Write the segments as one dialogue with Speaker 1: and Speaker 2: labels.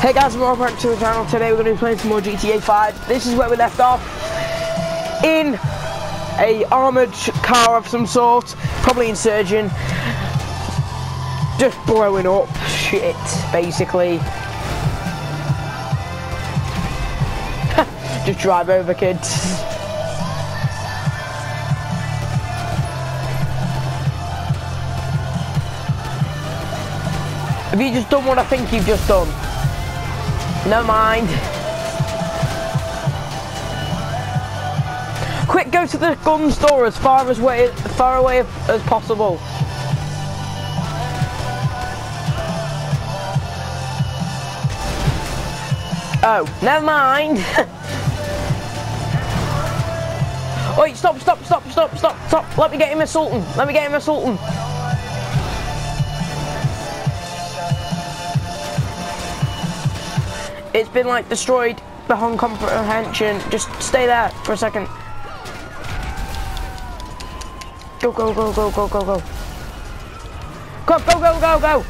Speaker 1: Hey guys, welcome back to the channel. Today we're going to be playing some more GTA 5. This is where we left off. In a armoured car of some sort. Probably Insurgent. Just blowing up shit, basically. Just drive over kids. Have you just done what I think you've just done? Never mind. Quick, go to the gun store as far as way, far away as possible. Oh, never mind. Wait, stop, stop, stop, stop, stop, stop. Let me get him a Sultan. Let me get him a Sultan. It's been like destroyed beyond comprehension. Just stay there for a second. Go, go, go, go, go, go, go. Go, go, go, go, go.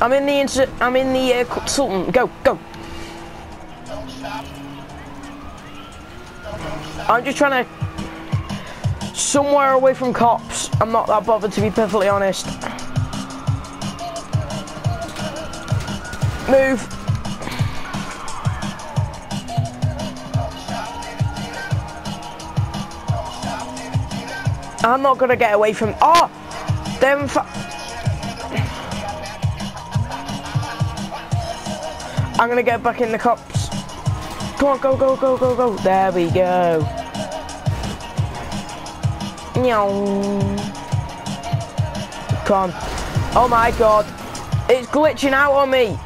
Speaker 1: I'm in the. I'm in the uh, Sultan. Go, go. I'm just trying to somewhere away from cops. I'm not that bothered to be perfectly honest. Move. I'm not gonna get away from. Oh, them. I'm gonna get back in the cops. Come on, go, go, go, go, go. There we go. Come on. Oh my god. It's glitching out on me.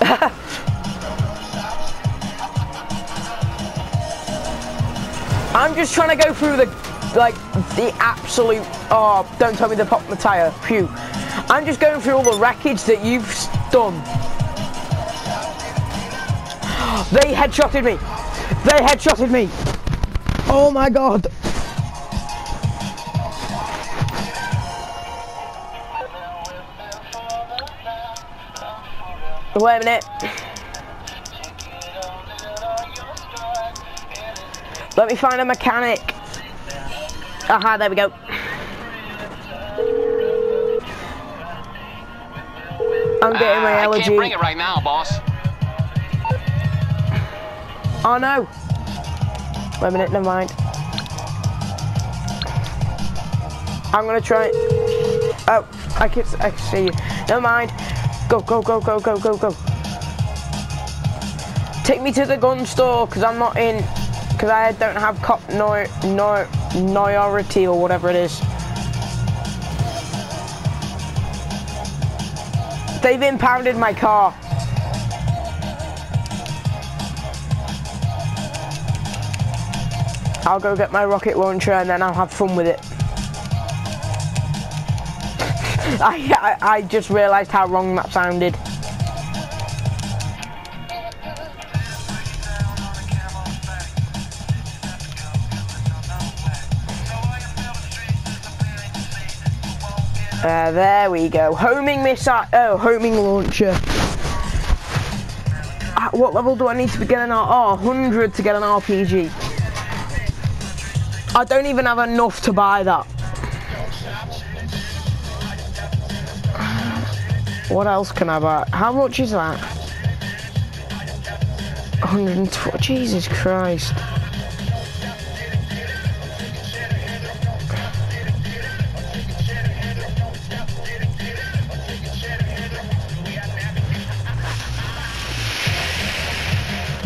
Speaker 1: I'm just trying to go through the, like, the absolute, oh, don't tell me they popped the tyre, phew. I'm just going through all the wreckage that you've done. They headshotted me. They headshotted me. Oh my god! Wait a minute. Let me find a mechanic. Aha, there we go. I'm getting my ah, allergy.
Speaker 2: I can't bring it right now, boss.
Speaker 1: Oh no. Wait a minute, never mind. I'm gonna try. Oh, I can, I can see you. Never mind. Go, go, go, go, go, go, go. Take me to the gun store, because I'm not in, because I don't have cop no, no, noyority or whatever it is. They've impounded my car. I'll go get my rocket launcher and then I'll have fun with it. I, I, I just realised how wrong that sounded. Uh, there we go. Homing missile. Oh, homing launcher. At what level do I need to be getting? Oh, 100 to get an RPG. I don't even have enough to buy that. What else can I buy? How much is that? 120. Jesus Christ.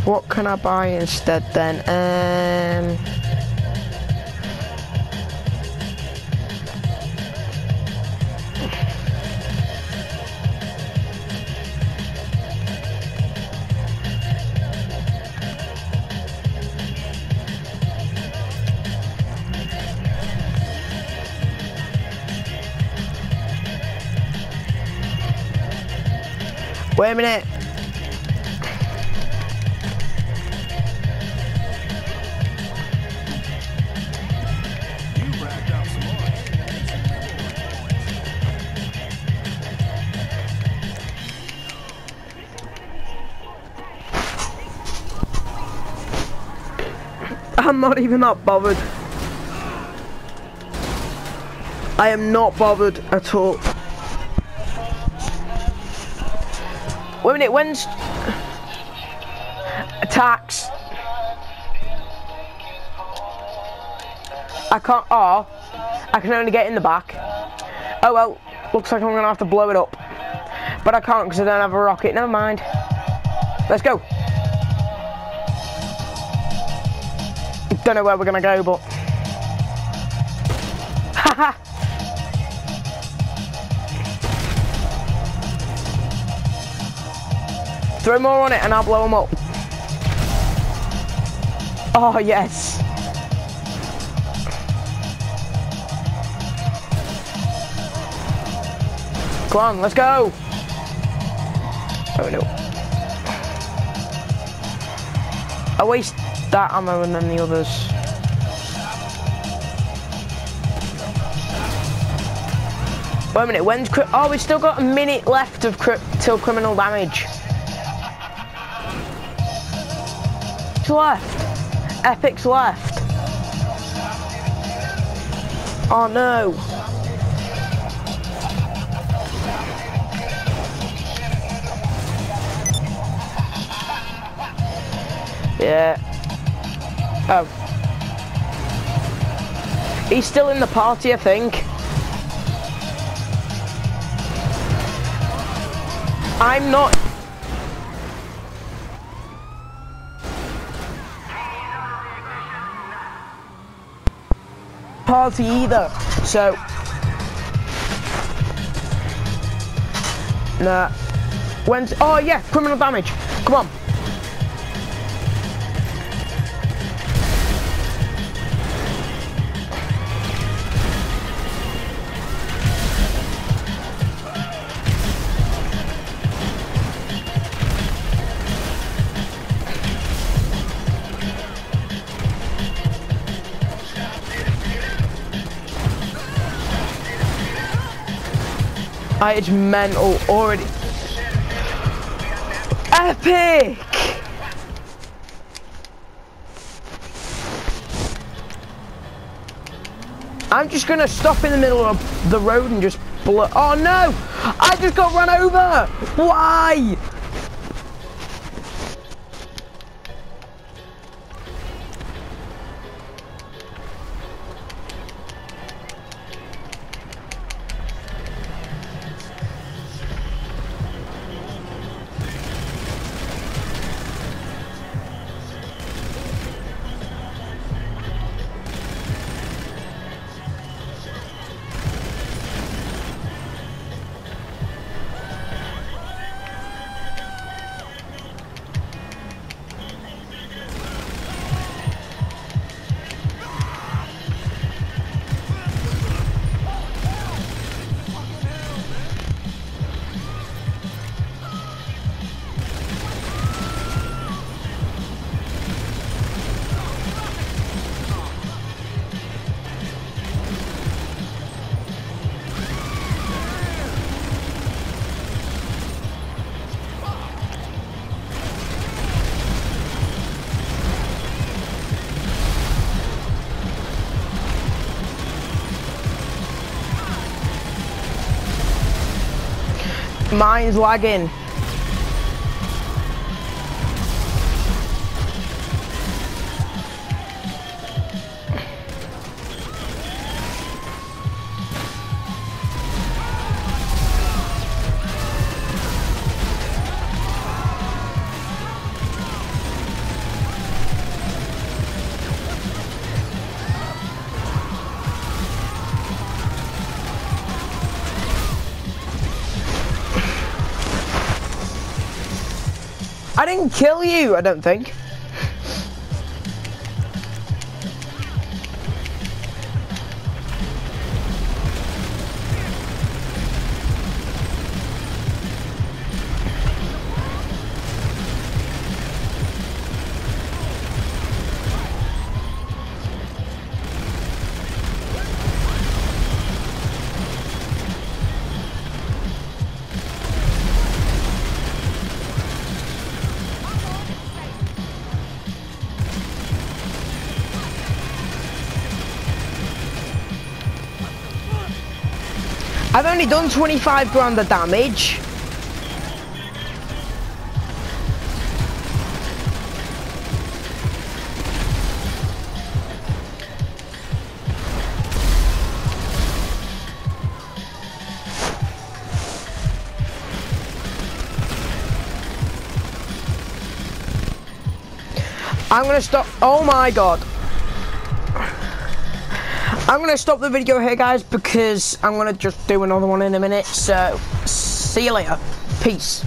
Speaker 1: What can I buy instead then? Um... Wait a minute. I'm not even that bothered. I am not bothered at all. Wait a minute, when's... Attacks. I can't... Oh, I can only get in the back. Oh well, looks like I'm going to have to blow it up. But I can't because I don't have a rocket. Never mind. Let's go. Don't know where we're going to go, but... Haha! Throw more on it and I'll blow them up. Oh, yes. Come on, let's go. Oh, no. I waste that ammo and then the others. Wait a minute, when's... Oh, we've still got a minute left of crip till criminal damage. Left. Epic's left. Oh no. Yeah. Oh. He's still in the party, I think. I'm not party either. So, nah. When's, oh yeah, criminal damage. Come on. I it's mental already. Epic! I'm just gonna stop in the middle of the road and just blow. Oh no! I just got run over! Why? Mine's lagging. Kill you, I don't think. I've only done 25 grand of damage. I'm gonna stop. Oh my god. I'm gonna stop the video here, guys, because I'm gonna just do another one in a minute. So, see you later. Peace.